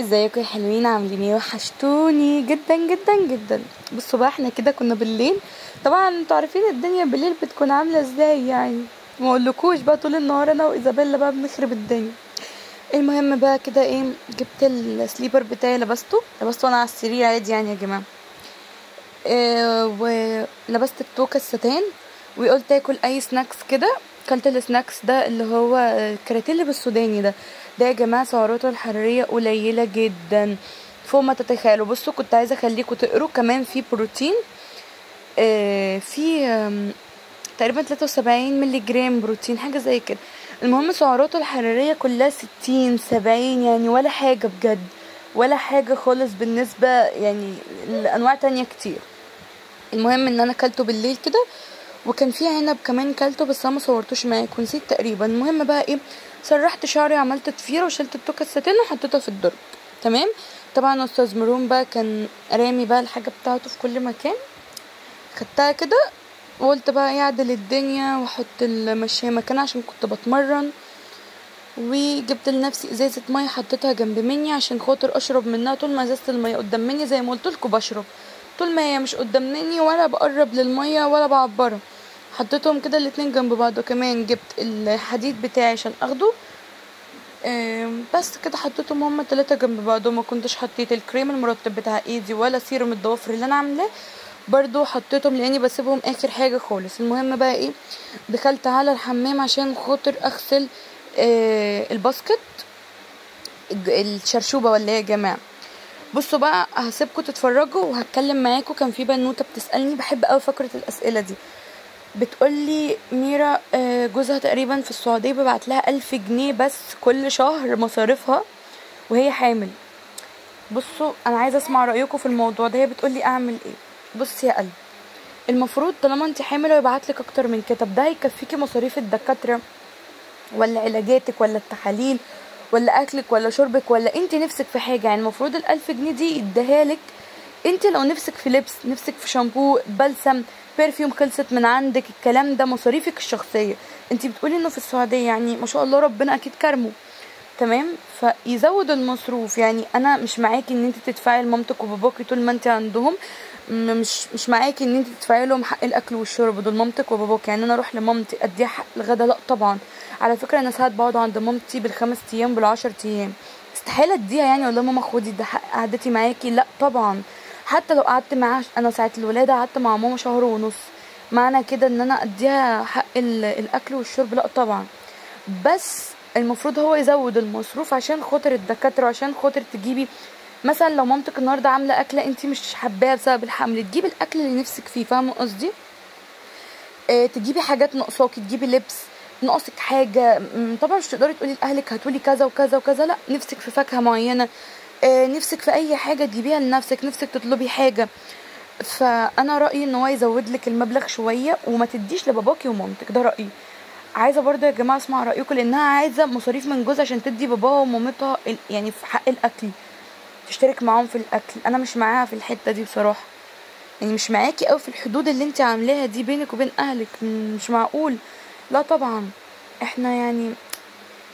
ازيكم يا حلوين؟ عاملين إيه؟ وحشتوني جدا جدا جدا. بصوا بقى إحنا كده كنا بالليل. طبعا أنتوا عارفين الدنيا بالليل بتكون عاملة إزاي يعني. ما اقولكوش بقى طول النهار أنا وإيزابيلا بقى بنخرب الدنيا. المهم بقى كده إيه جبت ال slipper بتاعي لبسته. لبسته أنا على السرير عادي يعني يا جماعة. إيه ولبست التوكة الستان وقلت آكل أي snacks كده. كلت ال snacks ده اللي هو الكراتيلي بالسوداني ده. ده يا جماعة سعراته الحرارية قليلة جدا. فوق ما تتخيلوا بصوا كنت عايزة اخليكم تقروا كمان في بروتين آه في تقريبا 73 مللي جرام بروتين حاجة زي كده. المهم سعراته الحرارية كلها 60 70 يعني ولا حاجة بجد ولا حاجة خالص بالنسبة يعني لأنواع تانية كتير. المهم إن أنا كلته بالليل كده وكان في عنب كمان كلته بس أنا ما صورتوش معاكم نسيت تقريبا. المهم بقى إيه؟ سرحت شعري عملت ضفيره وشلت التوكة الستان وحطيتها في الدرج. تمام؟ طبعا أستاذ مرون بقى كان رامي بقى الحاجة بتاعته في كل مكان. خدتها كده وقلت بقى اعدل الدنيا وأحط المشاية مكانها عشان كنت بتمرن. وجبت لنفسي إزازة مية حطيتها جنب مني عشان خاطر أشرب منها طول ما إزازة المية قدام مني زي ما قلت بشرب. طول ما هي مش قدام مني ولا بقرب للمية ولا بعبرها. حطيتهم كده الاتنين جنب بعض وكمان جبت الحديد بتاعي عشان آخده. بس كده حطيتهم هما التلاتة جنب بعض وما كنتش حطيت الكريم المرطب بتاع إيدي ولا سيروم الضوافر اللي أنا عاملاه. برضو حطيتهم لأني بسيبهم آخر حاجة خالص. المهم بقى إيه دخلت على الحمام عشان خاطر أغسل آه الباسكت الشرشوبة ولا إيه يا جماعة. بصوا بقى هسيبكم تتفرجوا وهتكلم معاكم. كان في بنوتة بتسألني بحب قوي فكره الأسئلة دي. بتقولي ميرا آه، جوزها تقريبا في السعودية ببعت لها ألف جنيه بس كل شهر مصاريفها وهي حامل. بصوا أنا عايزة أسمع رايكم في الموضوع ده. هي بتقولي أعمل إيه؟ بصي يا قلبي المفروض طالما انت حامل ويبعت لك أكتر من كده. ده هيكفيكي مصاريف الدكاترة ولا علاجاتك ولا التحاليل ولا أكلك ولا شربك ولا انت نفسك في حاجة؟ يعني المفروض الألف جنيه دي يديها لك انت لو نفسك في لبس نفسك في شامبو بلسم perfume خلصت من عندك الكلام ده مصاريفك الشخصية. انت بتقولي انه في السعودية يعني ما شاء الله ربنا أكيد كرمه. تمام؟ فيزود المصروف. يعني أنا مش معاكي ان انت تدفعي لمامتك وباباكي طول ما انت عندهم. مش مش معاكي ان انت تدفعي لهم حق الاكل والشرب دول مامتك وباباك يعني أنا أروح لمامتي اديها حق الغدا؟ لا طبعا. على فكرة أنا ساعات بقعد عند مامتي بالخمس أيام بالعشر أيام. استحالة اديها يعني؟ لها ماما خدي ده حق قعدتي معاكي. لا طبعا. حتى لو قعدت معاها أنا ساعة الولادة قعدت مع ماما شهر ونص. معنى كده إن أنا أديها حق ال- الأكل والشرب لأ طبعا. بس المفروض هو يزود المصروف عشان خاطر الدكاترة وعشان خاطر تجيبي. مثلا لو مامتك النهارده عاملة أكلة انت مش حباها بسبب الحمل تجيبي الأكل اللي نفسك فيه فاهمة قصدي؟ آه، تجيبي حاجات ناقصاكي تجيبي لبس ناقصك حاجة. طبعا مش تقدري تقولي لأهلك هاتولي كذا وكذا وكذا لأ نفسك في فاكهة معينة. نفسك في أي حاجة تجيبيها لنفسك نفسك تطلبي حاجة. فأنا رأيي إن هو يزود لك المبلغ شوية وما تديش لباباكي ومامتك ده رأيي. عايزة برضه يا جماعة أسمع رأيكم لأنها عايزة مصاريف من جوزها عشان تدي باباها ومامتها يعني في حق الأكل تشترك معاهم في الأكل. أنا مش معاها في الحتة دي بصراحة. يعني مش معاكي قوي في الحدود اللي انت عاملاها دي بينك وبين أهلك مش معقول. لا طبعا. إحنا يعني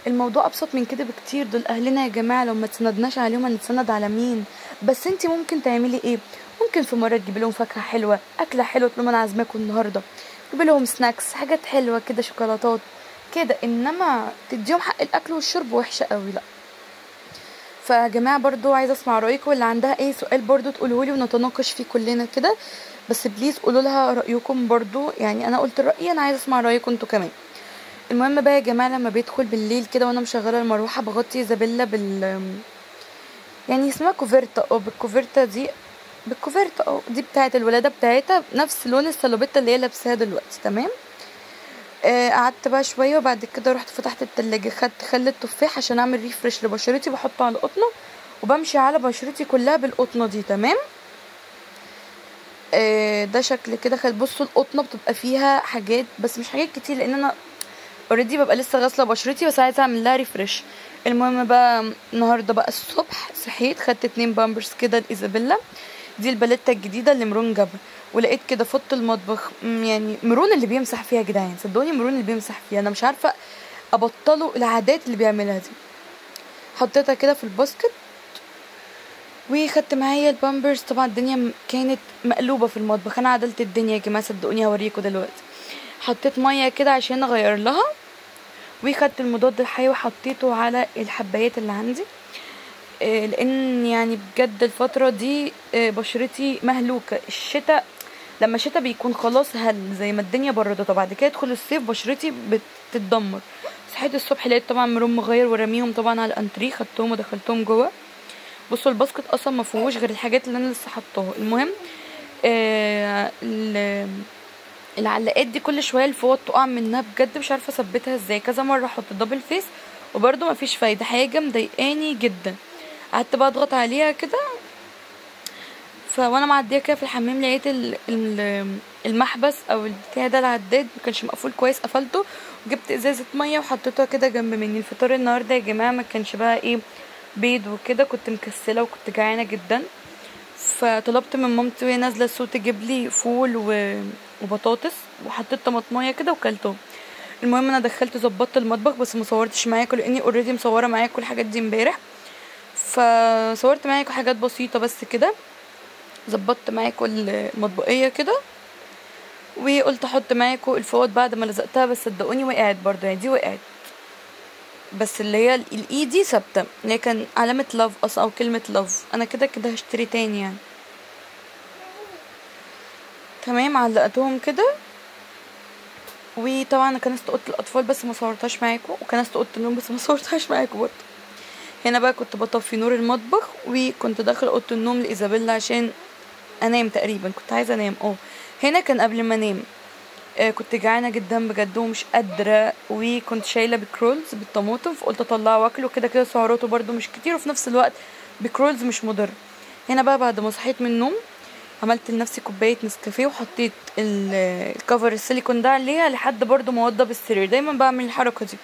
الموضوع أبسط من كده بكتير. دول أهلنا يا جماعة لو ما تسندناش عليهم هنتسند على مين؟ بس انت ممكن تعملي إيه؟ ممكن في مرة تجيبي لهم فاكهة حلوة أكلة حلوة تقول أنا عازماكم النهارده. تجيبي لهم سناكس حاجات حلوة كده شوكولاتات كده. إنما تديهم حق الأكل والشرب وحشة قوي لأ. فيا جماعة برضو عايزة أسمع رايكم اللي عندها أي سؤال برضو تقولوا لي ونتناقش فيه كلنا كده. بس please قولوا لها رأيكم برضو. يعني أنا قلت رايي أنا عايزة أسمع رأيكم أنتوا كمان. المهم بقى يا جماعة لما بيدخل بالليل كده وأنا مشغلة المروحة بغطي إيزابيلا بال يعني اسمها كوفرتا آه بالكوفرتا دي بالكوفرتا آه دي بتاعه الولادة بتاعتها نفس لون السلوبيتا اللي هي لابساها دلوقتي تمام؟ آه، قعدت بقى شوية وبعد كده رحت فتحت التلاجة خدت خل التفاح عشان أعمل refresh لبشرتي بحطه على قطنه وبمشي على بشرتي كلها بالقطنة دي تمام؟ آه، ده شكل كده بصوا القطنة بتبقى فيها حاجات بس مش حاجات كتير لأن أنا already ببقى لسه غاسلة بشرتي بس عايزة أعمل لها refresh المهم بقى النهارده بقى الصبح صحيت خدت اتنين بامبرز كده لإيزابيلا. دي الباليتا الجديدة اللي مرون جابها ولقيت كده فوط المطبخ يعني مرون اللي بيمسح فيها يا جدعان. صدقوني مرون اللي بيمسح فيها. أنا مش عارفة ابطلوا العادات اللي بيعملها دي. حطيتها كده في ال basket. وخدت معايا البامبرز طبعا الدنيا كانت مقلوبة في المطبخ. أنا عدلت الدنيا يا جماعة صدقوني هوريكم دلوقتي. حطيت مية كده عشان أغير لها. وخدت المضاد الحيوي وحطيته على الحبايات اللي عندي. آه، لأن يعني بجد الفترة دي آه، بشرتي مهلوكة. الشتاء لما الشتاء بيكون خلاص هل زي ما الدنيا بردت وبعد كده يدخل الصيف بشرتي بتتدمر. صحيت الصبح لقيت طبعا مرون مغير ورميهم طبعا على الأنتريه خدتهم ودخلتهم جوه. بصوا ال basket أصلا ما فيهوش غير الحاجات اللي أنا لسه حطاها المهم آه العلاقات دي كل شوية الفوط تقع منها. بجد مش عارفة أثبتها إزاي. كذا مرة أحط double face وبرده مفيش فايدة. حاجة مضايقاني جدا. قعدت بقى أضغط عليها كده. فوانا معدية كده في الحمام لقيت ال- ال- المحبس أو البتاع ده العداد ما كانش مقفول كويس. قفلته وجبت إزازة مية وحطيتها كده جنب مني. الفطار النهارده يا جماعة ما كانش بقى إيه بيض وكده. كنت مكسلة وكنت جعانة جدا. فطلبت من مامتي وهي نازلة السوق تجيب لي فول و... وبطاطس وحطيت طماطميه كده وكلتهم المهم أنا دخلت ظبطت المطبخ بس ما صورتش معاكم لأني already مصورة معاكم الحاجات دي امبارح. فصورت معاكم حاجات بسيطة بس كده. ظبطت معاكم المطبقيه كده. وقلت أحط معاكم الفوط بعد ما لزقتها بس صدقوني وقعت برضو يعني دي وقعت. بس اللي هي ال- ال I دي ثابتة. اللي هي كان علامة love أصلا أو كلمة love أنا كده كده هشتري تاني يعني. تمام علقتهم كده. وطبعا كنست أوضة الأطفال بس ما صورتهاش معاكم وكنست أوضة النوم بس ما صورتهاش معاكم هنا بقى كنت بطفي نور المطبخ وكنت داخله أوضة النوم لإيزابيلا عشان أنام تقريبا. كنت عايزة أنام. آه هنا كان قبل ما أنام. كنت جعانة جدا بجد ومش قادرة وكنت شايلة بكرولز بالطماطم فقلت أطلعه وأكله. كده كده سعراته برده مش كتير وفي نفس الوقت بكرولز مش مضر. هنا بقى بعد ما صحيت من النوم عملت لنفسي كوباية نسكافيه وحطيت ال- الكفر السيليكون ده عليها لحد برضو ما أوضب السرير. دايما بعمل الحركة دي.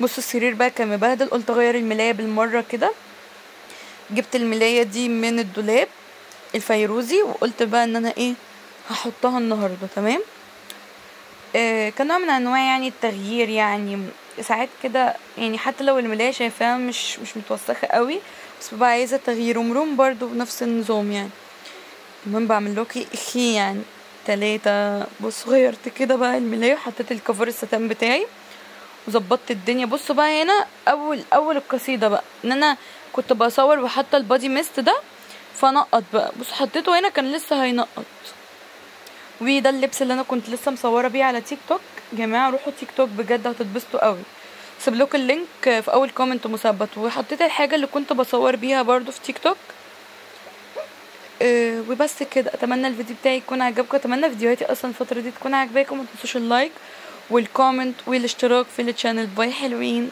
بصوا السرير بقى كان مبهدل قلت أغير الملاية بالمرة كده. جبت الملاية دي من الدولاب الفيروزي وقلت بقى إن أنا إيه هحطها النهارده تمام؟ آه كان نوع من أنواع يعني التغيير يعني. ساعات كده يعني حتى لو الملاية شايفاها مش مش متوسخة قوي بس ببقى عايزة تغيير. ومروم برضو بنفس النظام يعني. المهم بعمل لكم إخي يعني تلاتة بص غيرت كده بقى الملاية وحطيت الكفر الستان بتاعي وظبطت الدنيا. بصوا بقى هنا أول أول القصيدة بقى إن أنا كنت بصور وحاطة ال body mist ده فنقط بقى. بص حطيته هنا كان لسه هينقط. وده اللبس اللي أنا كنت لسه مصورة بيه على تيك توك. جماعة روحوا تيك توك بجد هتتبسطوا قوي. سيب لكم ال link في أول comment مثبت وحطيت الحاجة اللي كنت بصور بيها برضو في تيك توك. أه وبس كده. أتمنى الفيديو بتاعي يكون عجبكم. أتمنى فيديوهاتي أصلا الفترة دي تكون عجباكم ما تنسوش ال like والكومنت والاشتراك في الشانل باي حلوين.